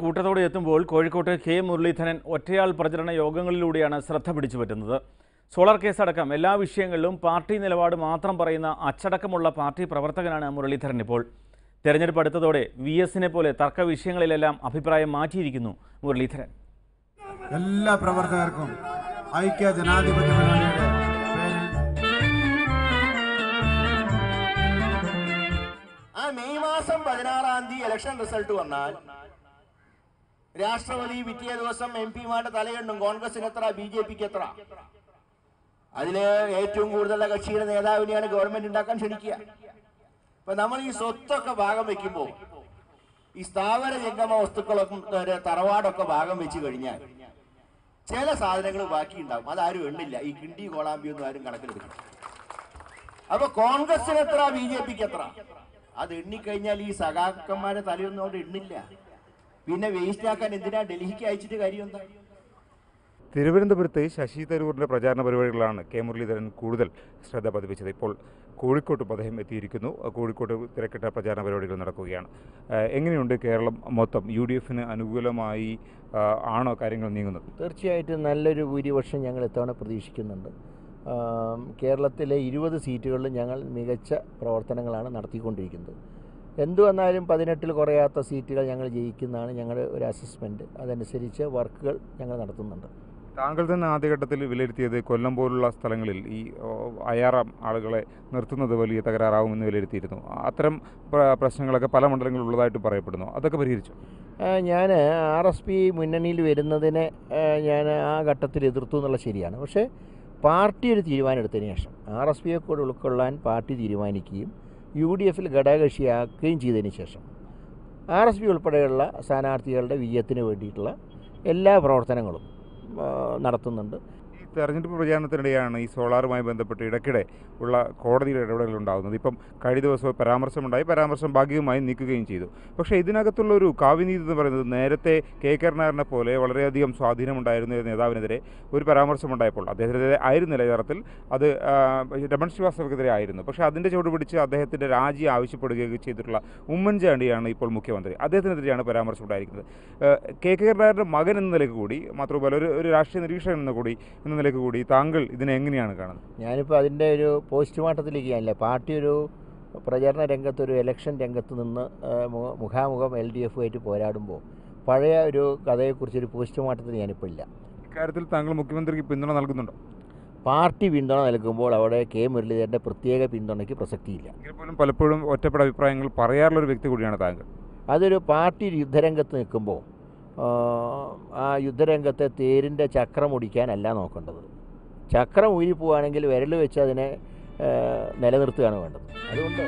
കൂട്ടത്തോടെ എത്തുമ്പോൾ കോഴിക്കോട്ട് കെ മുരളീധരൻ ഒറ്റയാൾ പ്രചരണ യോഗങ്ങളിലൂടെയാണ് ശ്രദ്ധ പിടിച്ചു പറ്റുന്നത് സോളാർ കേസടക്കം എല്ലാ വിഷയങ്ങളിലും പാർട്ടി നിലപാട് മാത്രം പറയുന്ന അച്ചടക്കമുള്ള പാർട്ടി പ്രവർത്തകനാണ് മുരളീധരൻ ഇപ്പോൾ. തെരഞ്ഞെടുപ്പ് അടുത്തതോടെ വി എസിനെ പോലെ തർക്ക വിഷയങ്ങളിലെല്ലാം അഭിപ്രായം മാറ്റിയിരിക്കുന്നു മുരളീധരൻ. എല്ലാ പ്രവർത്തകർക്കും ഐക്യ ജനാധിപത്യ ആ മെയ് മാസം പതിനാറാം തീയതി ഇലക്ഷൻ റിസൾട്ട് വന്നാൽ രാഷ്ട്രപതി പിറ്റേ ദിവസം എം പിമാരുടെ തലയുണ്ടും കോൺഗ്രസിന് എത്ര ബി ജെ പിക്ക് എത്ര? അതിൽ ഏറ്റവും കൂടുതലുള്ള കക്ഷിയുടെ നേതാവിനെയാണ് ഗവൺമെന്റ് ഉണ്ടാക്കാൻ ക്ഷണിക്കുക. അപ്പൊ നമ്മൾ ഈ സ്വത്തൊക്കെ ഭാഗം വെക്കുമ്പോൾ ഈ സ്ഥാപന ജംഗമ വസ്തുക്കളൊക്കെ തറവാടൊക്കെ ഭാഗം വെച്ച് കഴിഞ്ഞാൽ ചില സാധനങ്ങൾ ബാക്കിയുണ്ടാവും. അതാരും എണ്ണില്ല. ഈ കിണ്ടി കോളാമ്പി ഒന്നും ആരും കണക്കിലെടുക്കും അപ്പൊ കോൺഗ്രസിന് എത്ര ബി ജെ പിക്ക് എത്ര? അത് എണ്ണിക്കഴിഞ്ഞാൽ ഈ സഖാക്കന്മാരെ തലയൊന്നും അവിടെ എണ്ണില്ല. പിന്നെ വേസ്റ്റ് ആക്കാൻ എന്തിനാ ഡൽഹിക്ക് അയച്ചിട്ട് കാര്യം എന്താ? തിരുവനന്തപുരത്ത് ശശി തരൂറിന്റെ പ്രചാരണ പരിപാടികളാണ് കെ മുരളീധരൻ കൂടുതൽ ശ്രദ്ധ പതിപ്പിച്ചത്. ഇപ്പോൾ കോഴിക്കോട്ടും അദ്ദേഹം എത്തിയിരിക്കുന്നു. കോഴിക്കോട്ട് തിരക്കിട്ട പ്രചാരണ പരിപാടികൾ നടക്കുകയാണ്. എങ്ങനെയുണ്ട് കേരളം മൊത്തം? യു ഡി എഫിന് അനുകൂലമായി ആണോ കാര്യങ്ങൾ നീങ്ങുന്നത്? തീർച്ചയായിട്ടും നല്ലൊരു ഭൂരിപക്ഷം ഞങ്ങൾ ഇത്തവണ പ്രതീക്ഷിക്കുന്നുണ്ട്. കേരളത്തിലെ ഇരുപത് സീറ്റുകളിലും ഞങ്ങൾ മികച്ച പ്രവർത്തനങ്ങളാണ് നടത്തിക്കൊണ്ടിരിക്കുന്നത്. എന്തു വന്നാലും പതിനെട്ടിൽ കുറയാത്ത സീറ്റുകൾ ഞങ്ങൾ ജയിക്കുന്നതാണ് ഞങ്ങളുടെ ഒരു അസസ്മെന്റ് അതനുസരിച്ച് വർക്കുകൾ ഞങ്ങൾ നടത്തുന്നുണ്ട്. താങ്കൾ തന്നെ ആദ്യഘട്ടത്തിൽ വിലയിരുത്തിയത് കൊല്ലം പോലുള്ള സ്ഥലങ്ങളിൽ ഈ അയ്യാറാം അയാറാം ആളുകളെ നിർത്തുന്നത് വലിയ തകരാറാവുമെന്ന് വിലയിരുത്തിയിരുന്നു. അത്തരം പ്രശ്നങ്ങളൊക്കെ പല മണ്ഡലങ്ങളിൽ ഉള്ളതായിട്ട് പറയപ്പെടുന്നു. അതൊക്കെ പരിഹരിച്ചു? ഞാൻ ആർ എസ് പി മുന്നണിയിൽ വരുന്നതിനെ ഞാൻ ആ ഘട്ടത്തിൽ എതിർത്തു എന്നുള്ള ശരിയാണ്. പക്ഷേ പാർട്ടി ഒരു തീരുമാനം എടുത്തതിന് ശേഷം ആർ എസ് പിയെ കൂടെ ഉൾക്കൊള്ളാൻ പാർട്ടി തീരുമാനിക്കുകയും യു ഡി എഫിൽ ഘടകകക്ഷിയാക്കുകയും ചെയ്തതിന് ശേഷം ആർ എസ് പി ഉൾപ്പെടെയുള്ള സ്ഥാനാർത്ഥികളുടെ വിജയത്തിന് വേണ്ടിയിട്ടുള്ള എല്ലാ പ്രവർത്തനങ്ങളും നടത്തുന്നുണ്ട്. തെരഞ്ഞെടുപ്പ് പ്രചാരണത്തിനിടെയാണ് ഈ സോളാറുമായി ബന്ധപ്പെട്ട് ഇടയ്ക്കിടെ ഉള്ള കോടതിയുടെ ഇടപെടലുകൾ ഉണ്ടാകുന്നത്. ഇപ്പം കഴിഞ്ഞ ദിവസവും പരാമർശമുണ്ടായി. പരാമർശം ഭാഗികമായി നീക്കുകയും ചെയ്തു. പക്ഷേ ഇതിനകത്തുള്ള ഒരു കാവ്യനീതി എന്ന് പറയുന്നത് നേരത്തെ കെ. കരുണാകരനെ പോലെ വളരെയധികം സ്വാധീനമുണ്ടായിരുന്ന നേതാവിനെതിരെ ഒരു പരാമർശമുണ്ടായപ്പോൾ അദ്ദേഹത്തിനെതിരെ ആയിരുന്നില്ല യഥാർത്ഥത്തിൽ അത് രമൺ ശ്രീവാസ്തവക്കെതിരെ ആയിരുന്നു. പക്ഷേ അതിന്റെ ചുവട് പിടിച്ച് അദ്ദേഹത്തിന്റെ രാജി ആവശ്യപ്പെടുകയൊക്കെ ചെയ്തിട്ടുള്ള ഉമ്മൻചാണ്ടിയാണ് ഇപ്പോൾ മുഖ്യമന്ത്രി. അദ്ദേഹത്തിനെതിരെയാണ് പരാമർശം ഉണ്ടായിരിക്കുന്നത് കെ. കെ. കരുണാകരന്റെ മകൻ എന്ന നിലയ്ക്ക് കൂടി മാത്രമല്ല ഒരു ഒരു രാഷ്ട്രീയ നിരീക്ഷകൻ എന്ന കൂടി എന്ന നിലയ്ക്ക് കൂടി. താങ്കൾ ഇതിനെ എങ്ങനെയാണ് കാണുന്നത്? ഞാനിപ്പോൾ അതിന്റെ ഒരു പോസ്റ്റ്മോർട്ടത്തിലേക്ക് ഞാനില്ല. പാർട്ടി ഒരു പ്രചരണ രംഗത്ത് ഒരു ഇലക്ഷൻ രംഗത്ത് നിന്ന് മുഖാമുഖം എൽ ഡി എഫുമായിട്ട് പോരാടുമ്പോൾ പഴയ ഒരു കഥയെക്കുറിച്ച് കഥയെക്കുറിച്ചൊരു പോസ്റ്റ്മോർട്ടത്തിൽ ഞാനിപ്പോൾ ഇല്ല. ഇക്കാര്യത്തിൽ താങ്കൾ മുഖ്യമന്ത്രിക്ക് പിന്തുണ നൽകുന്നുണ്ടോ? പാർട്ടി പിന്തുണ നൽകുമ്പോൾ അവിടെ കെ മുരളീധരന്റെ പ്രത്യേക പിന്തുണയ്ക്ക് പ്രസക്തിയില്ല. എങ്കിൽ പോലും പലപ്പോഴും ഒറ്റപ്പെട്ട അഭിപ്രായങ്ങൾ പറയാറുള്ള ഒരു വ്യക്തി കൂടിയാണ് താങ്കൾ. അതൊരു പാർട്ടി യുദ്ധരംഗത്ത് നിൽക്കുമ്പോൾ യുദ്ധരംഗത്തെ തേരിന്റെ ചക്രം ഒടിക്കാനല്ല നോക്കേണ്ടത്. ചക്രം ഊരി പോവുകയാണെങ്കിൽ വിരൽ വെച്ച് അതിനെ ആ, നിലനിർത്തുകയാണ് വേണ്ടത്. അതുകൊണ്ട്